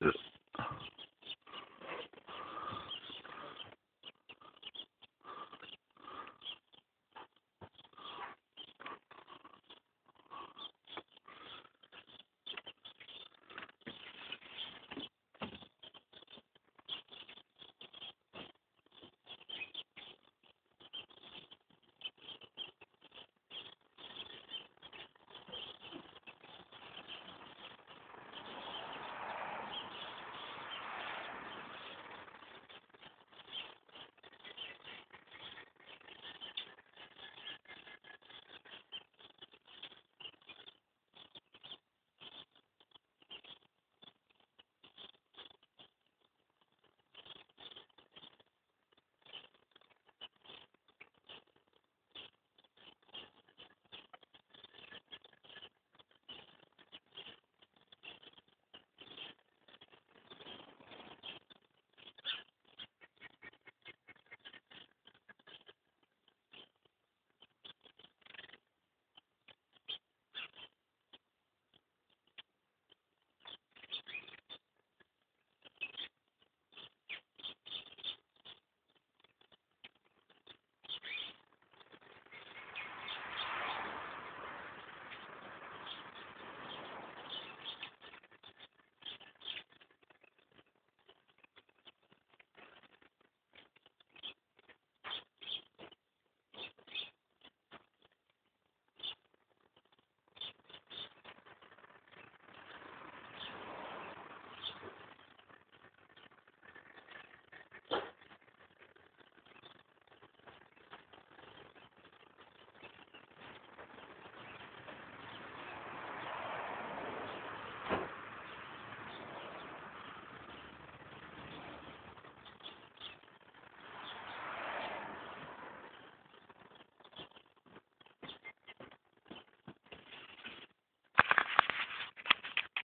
this